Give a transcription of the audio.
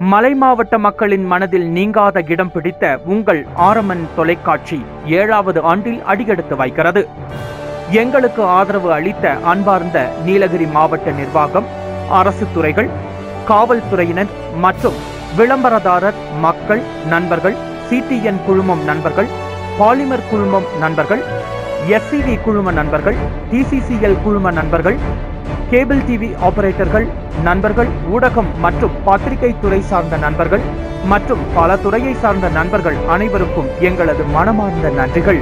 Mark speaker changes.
Speaker 1: மலை மாவட்ட மக்களின் மனதில் நீங்காத இடம் பிடித்த உங்கள் ஆரமன் தொலைக்காட்சி ஏழாவது ஆண்டில் அடியெடுத்து வைக்கிறது. எங்களுக்கு ஆதரவு அளித்த அன்பார்ந்த நீலகிரி மாவட்ட நிர்வாகம் அரசு துறைகள் காவல்துறையினர் மற்றும் விளம்பரதாரர் மக்கள் நண்பர்கள் சிடிஎன் குழுமம் நண்பர்கள் பாலிமர் குழுமம் நண்பர்கள் எஸ்சிவி குழும நண்பர்கள் டிசிசிஎல் குழும நண்பர்கள் கேபிள் டிவி ஆபரேட்டர்கள் நண்பர்கள் ஊடகம் மற்றும் பத்திரிகை துறை சார்ந்த நண்பர்கள் மற்றும் பல துறையை சார்ந்த நண்பர்கள் அனைவருக்கும் எங்களது மனமார்ந்த நன்றிகள்.